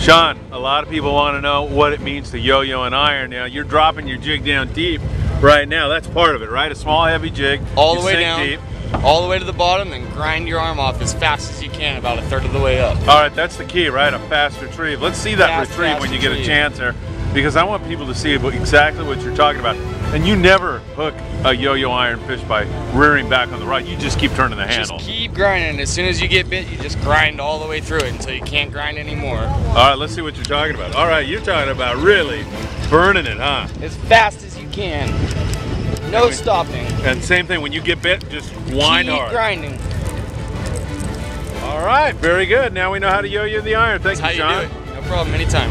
Shawn, a lot of people want to know what it means to yo-yo an iron. Now, you're dropping your jig down deep right now. That's part of it, right? A small, heavy jig. All the way down, deep. all the way to the bottom, and grind your arm off as fast as you can, about a third of the way up. All right, that's the key, right? A fast retrieve. Let's see that Fast, retrieve fast when you get a retrieve. chance there, because I want people to see exactly what you're talking about. And you never hook a yo-yo iron fish by rearing back on the rod. You just keep turning the handle. Just keep grinding. As soon as you get bit, you just grind all the way through it until you can't grind anymore. All right, let's see what you're talking about. All right, you're talking about really burning it, huh? As fast as you can. No stopping. And same thing, when you get bit, just wind keep hard. grinding. All right, very good. Now we know how to yo-yo the iron. Thank That's how you, you Shawn. do it. No problem. Anytime.